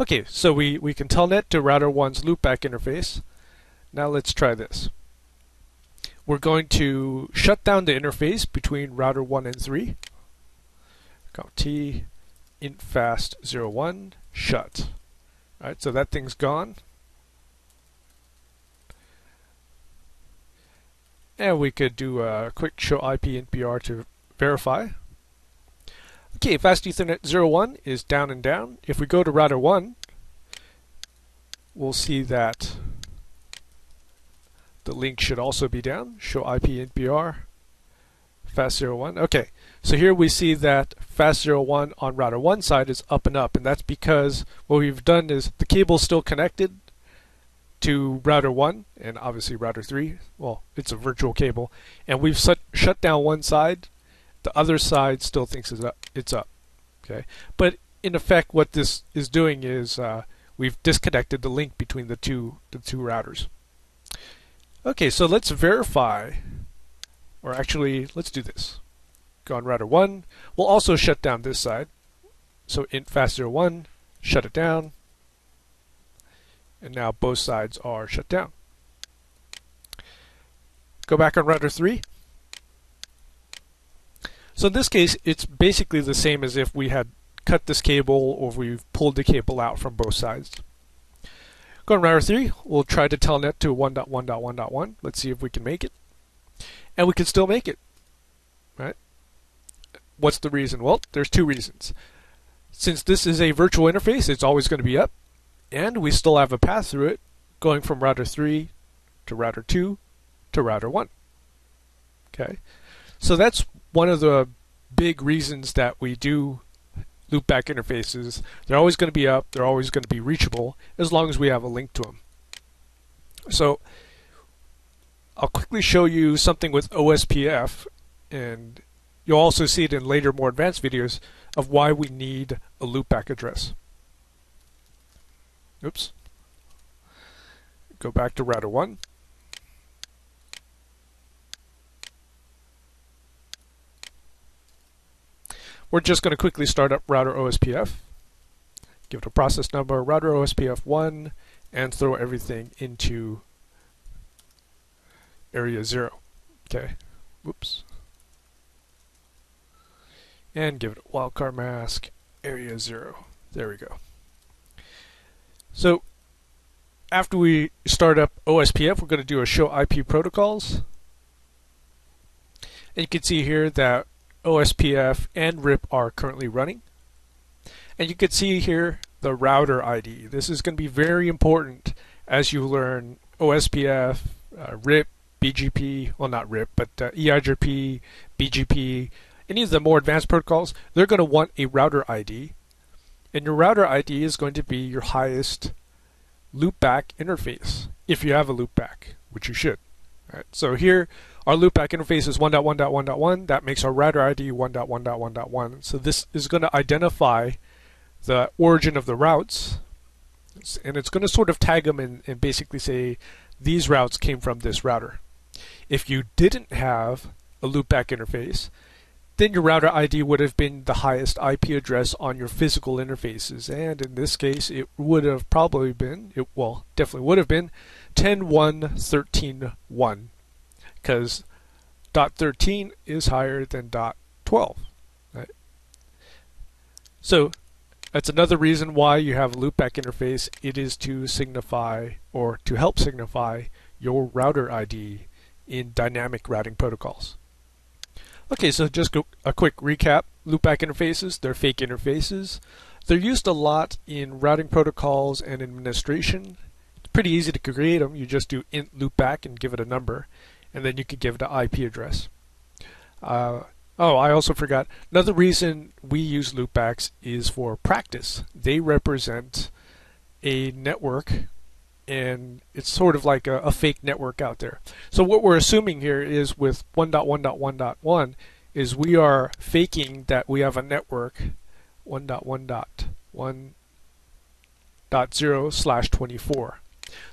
Okay, so we, we can telnet to router 1's loopback interface. Now let's try this. We're going to shut down the interface between router 1 and 3. conf t intfast01 shut. Alright, so that thing's gone. And we could do a quick show IP NPR to verify. Okay, Fast Ethernet 01 is down and down. If we go to router 1, we'll see that the link should also be down. Show IP NPR, Fast 01. Okay, so here we see that Fast 01 on router 1 side is up and up, and that's because what we've done is the cable is still connected to router 1 and obviously router 3. Well, it's a virtual cable, and we've shut down one side the other side still thinks it's up. It's up. Okay, but in effect, what this is doing is uh, we've disconnected the link between the two the two routers. Okay, so let's verify, or actually, let's do this. Go on router one. We'll also shut down this side. So int fast01, shut it down, and now both sides are shut down. Go back on router 3. So in this case, it's basically the same as if we had cut this cable or we've pulled the cable out from both sides. Go on router 3, we'll try to telnet to 1.1.1.1. Let's see if we can make it. And we can still make it. Right? What's the reason? Well, there's two reasons. Since this is a virtual interface, it's always going to be up. And we still have a path through it going from router 3 to router 2 to router 1. Okay? So that's one of the big reasons that we do loopback interfaces. They're always going to be up, they're always going to be reachable as long as we have a link to them. So I'll quickly show you something with OSPF and you'll also see it in later more advanced videos of why we need a loopback address. Oops. Go back to router 1. We're just going to quickly start up router OSPF, give it a process number, router OSPF1, and throw everything into area 0. Okay, whoops. And give it a wildcard mask, area 0. There we go. So after we start up OSPF, we're going to do a show IP protocols. And you can see here that OSPF and RIP are currently running. And you can see here the router ID. This is going to be very important as you learn OSPF, uh, RIP, BGP, well not RIP, but uh, EIGRP, BGP, any of the more advanced protocols, they're going to want a router ID. And your router ID is going to be your highest loopback interface, if you have a loopback, which you should. Right, so here our loopback interface is 1.1.1.1. That makes our router ID 1.1.1.1. So this is going to identify the origin of the routes, and it's going to sort of tag them and, and basically say these routes came from this router. If you didn't have a loopback interface, then your router ID would have been the highest IP address on your physical interfaces. And in this case, it would have probably been, it, well, definitely would have been 10.1.13.1 because dot 13 is higher than dot 12. Right? So that's another reason why you have a loopback interface. It is to signify or to help signify your router ID in dynamic routing protocols. Okay, so just a quick recap. Loopback interfaces, they're fake interfaces. They're used a lot in routing protocols and administration. It's pretty easy to create them. You just do int loopback and give it a number and then you could give it an IP address. Uh, oh, I also forgot. Another reason we use loopbacks is for practice. They represent a network and it's sort of like a, a, fake network out there. So what we're assuming here is with 1.1.1.1 is we are faking that we have a network 1.1.1.0 slash 24.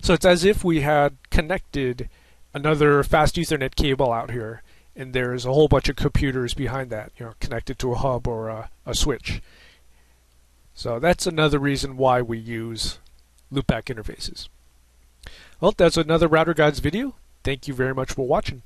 So it's as if we had connected another fast Ethernet cable out here, and there's a whole bunch of computers behind that, you know, connected to a hub or a, a switch. So that's another reason why we use loopback interfaces. Well, that's another RouterGods video. Thank you very much for watching.